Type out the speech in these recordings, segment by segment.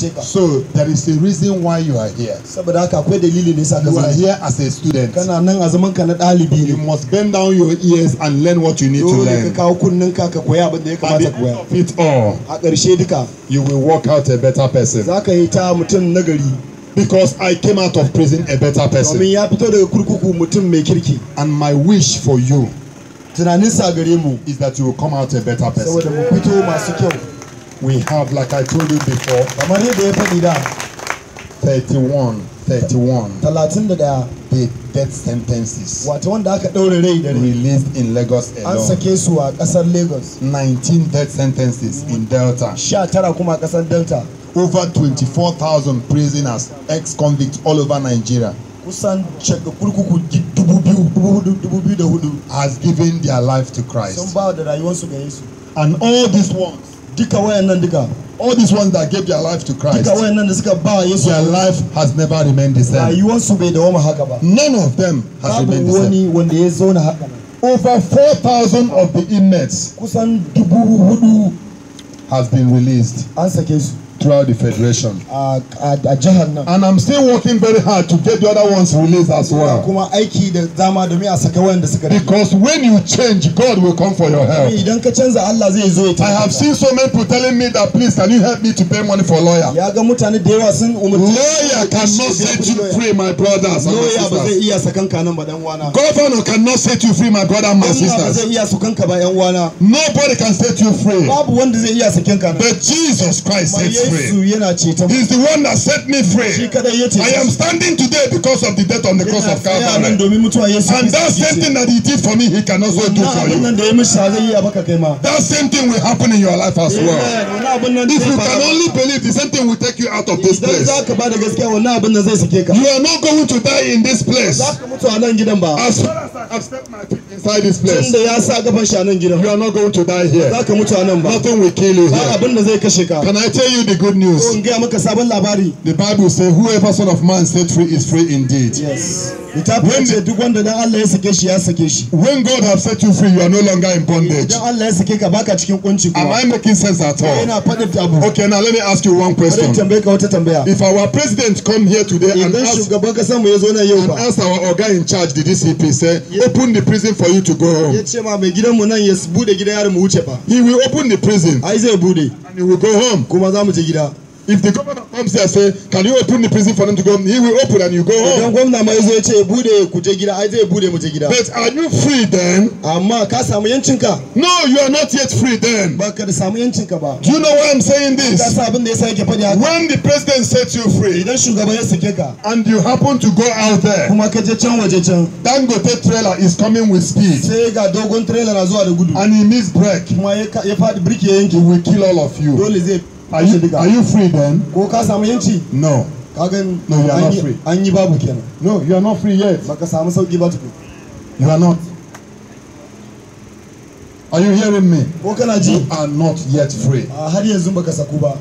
ce ka So there is a reason why you are here. saboda haka akwai dalili ne sa ka You are here as a student. kana nan a zaman ka na ɗalibi You ne must bend down your ears and learn what you need to dole ka learn. kawo kunnen ka ka koya abin da ya At kamata ka koya of it all, a ƙarshe duka you will work out a better person. za ka yi ta mutum nagari Because I came out of prison a better domin person. ya fito daga kurkuku mutum mai kirki And my wish for you tunanin sa gare mu is that you will come out a better person. saboda mu fito masu kyau We have, like I told you before, kamar yadda ya faɗi da 31, 31 talatin da ɗaya the death sentences. Wato wanda aka ɗaure rai da rai. Released in Lagos an alone. sake su a ƙasar lagos. 19 death sentences in Delta. sha tara kuma a ƙasar delta. Over 24,000 prisoners, ex-convicts all over Nigeria. Kusan shaka kurkuku dubu biyu da huɗu. Has given their life to sun Christ. ba da rayuwarsu ga yesu. And all these ones, duka wayannan duka all these ones that gave their life to Christ, duka wayannan da suka ba yesu. their life has never remained the same. rayuwarsu bai dawoma haka ba None of them has remained the same. wani wanda ya zauna haka Over 4,000 of the inmates kusan dubu huɗu has been released. An sake su throughout the federation. And I'm still working very hard to get the other ones released as well. Because when you change, God will come for your help. I have seen so many people telling me that please can you help me to pay money for lawyer. Lawyer cannot set you free, my brothers and my sisters. Governor cannot set you free, my brother and my sisters. Nobody can set you free. But Jesus Christ sets you free. He's the one that set me free. I am standing today because of the death on the cross of Calvary. And that same thing that he did for me, he can also do for you. That same thing will happen in your life as well. If you can only believe, the same thing will take you out of this place. You are not going to die in this place. As far as I've my feet. Inside this place, tunda ya sa gaban shi a nan gidan you are not going to die here. za ka mutu a nan ba Nothing will kill you ba here. abin da zai kashe ka Can I tell you the good news? ko in gaya maka sabon labari The Bible says, Whoever Son of Man set free is free indeed. yes littafin ce duk wanda dan Allah ya sake shi ya sake shi When God has set you free, you are no longer in bondage. idan Allah ya sake ka baka cikin kunci Am I making sense at all? yana faɗin abu Okay, now let me ask you one bari question. tambaye ka wata tambaya If our president come here today and idan ask, shugaban ƙasar mu ya zo nan yau and ask our organ in charge, the DCP, say, open the prison for you to go ya home. ce ma mai gidan mu nan ya buɗe gidan yaron mu wuce fa He will open the prison ai zai buɗe and he will go home. kuma za mu je gida If the governor comes here and say, can you open the prison for them to go? He will open and you go idan home. gwamna ce ya buɗe ku je gida ai zai buɗe mu je gida But are you free then? amma ka samu yancinka No, you are not yet free then. ba ka da samu yancinka ba Do you know why I'm saying ka this? sa abin da ya sa yake faɗi haka When the president sets you free idan shugaban ya sake ka and you happen to go out there, kuma ka je can waje can Dangote trailer is coming with speed sai ga dogon trailer na zuwa da gudu and he needs brake, kuma ya ka- faɗi birki ya yanke will kill all of you. dole zai Are you, are you free then? ko ka samu yanci No. ka gan No, you are not free. an yi babu kenan No, you are not free yet. baka samu sauƙi ba tukun You are not. Are you hearing me? ko kana ji You are not yet free. a har yanzu baka saku ba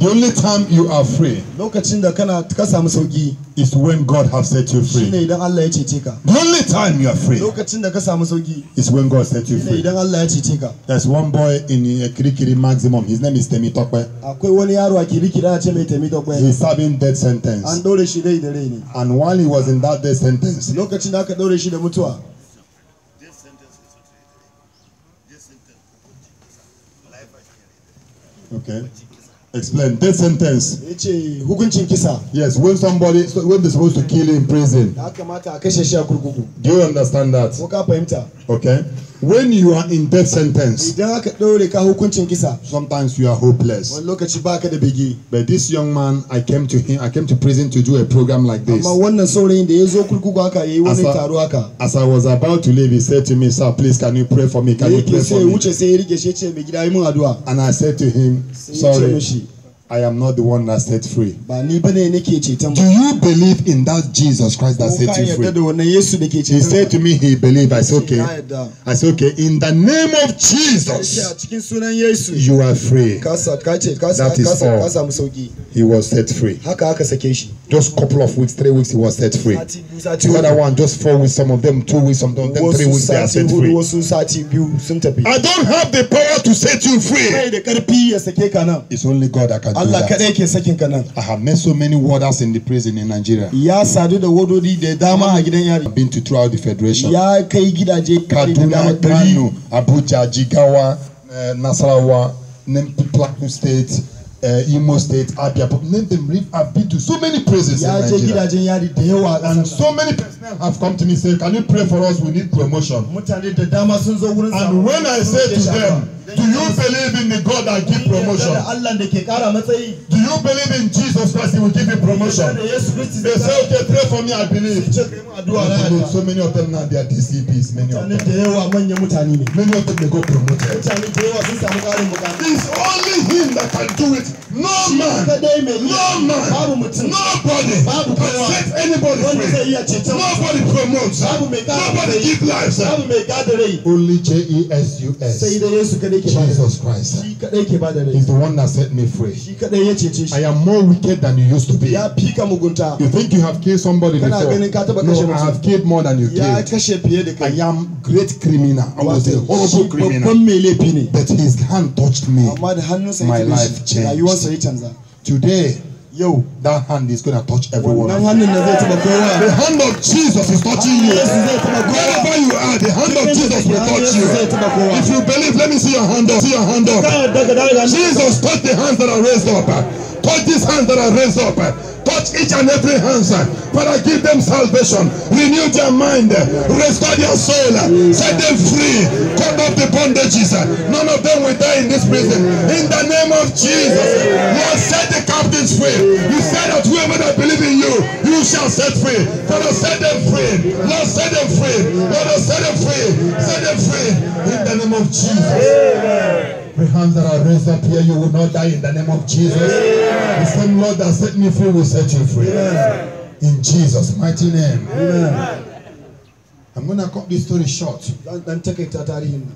The only time you are free lokacin da kana ka samu sauƙi is when God has set you shine free. idan Allah ya cece ka The only time you are free lokacin da ka samu sauƙi is when God set you shine free. idan Allah ya cece ka There's one boy in uh, Kirikiri Maximum. His name is Temi Tokwe. akwai wani yaro a kiriki da ce mai da kwai He's serving death an sentence. ɗaure shi rai da rai ne And while he was in that death sentence, lokacin da aka ɗaure shi da mutuwa okay, explain death sentence. ya hukuncin kisa Yes, when somebody, so when they're supposed to kill you in prison. ya kamata a kashe shi a kurkuku Do you understand that? ko ka fahimta Okay. When you are in death sentence, idan aka ɗaure ka hukuncin kisa sometimes you are hopeless. wani lokaci baka da bege But this young man, I came to him, I came to prison to do a program like this. amma wannan saurayin da ya zo kurkuku haka ya wani taro haka As I was about to leave, he said to me, Sir, please, can you pray for me? Can you pray yake sai for me? wuce sai ya rike shi ya ce mai gida yi min addu'a And I said to him, sai ya ce Sorry, I am not the one that set free. ba ni bane nake ceton Do you believe in that Jesus Christ that set you free? da wannan Yesu da ke He said to me, he believed. I said, okay. I said, okay. In the name of Jesus, cikin sunan Yesu you are free. ka sa ka ce ka sa That is all. ka samu sauki He was set free. haka aka sake shi Just couple of weeks, three weeks, he was set free. The other one, just four weeks, some of them two weeks, some of them three weeks, they are set free. wasu sati biyu sun tafi I don't have the power to set you free. kai da karfi ya sake ka nan It's only God that can do Allah that. kadai ke sakin ka nan I have met so many warders in the prison in Nigeria. ya sadu da wododi da dama a gidan yari I've been to throughout the federation. ya kai gidaje Kaduna, Kano, Abuja, Jigawa, uh, Nasarawa, Plateau State, uh, Imo State, Abia. Name them. I've been to so many places in Nigeria. And so many personnel have come to me say, Can you pray for us? We need promotion. And when I say to them, Do you believe in the God that give promotion? Do you believe in Jesus Christ? He will give you promotion. They say, Okay, pray for me. I believe. yarda. So many of them now they are DCPs. Many of them. Many of them they go promoted. It's only that can do it man, no man, nobody can set anybody free. Nobody promotes. Nobody gives life. Only J E S U S. Jesus Christ is the one that set me free. I am more wicked than you used to be. You think you have killed somebody before? No, I have killed more than you killed. I am great criminal. I was a horrible criminal. But his hand touched me. My life changed rayuwarsa ya canza Today, yo, that hand is going to touch everyone. wannan hannun da zai taɓa kowa The hand of Jesus is touching you. Yesu zai taɓa kowa Wherever you are, the hand of Jesus will touch you. If you believe, let me see your hand up. See your hand up. Jesus touch the hands that are raised up. Touch these hands that are raised up. Touch each and every hand. Father, give them salvation. Renew their mind. Restore their soul. Set them free. Cut off the bondages. None of them will die free. You said that whoever that believe in you, you shall set free. Father, set them free. Lord, set them free. Lord, set them free. Set them free. In the name of Jesus. Every hands that are raised up here, you will not die in the name of Jesus. The same Lord that set me free will set you free. In Jesus' mighty name. I'm going to cut this story short.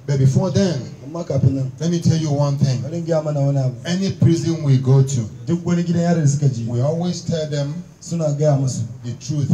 But before then, let me tell you one thing. Any prison we go to, we always tell them the truth.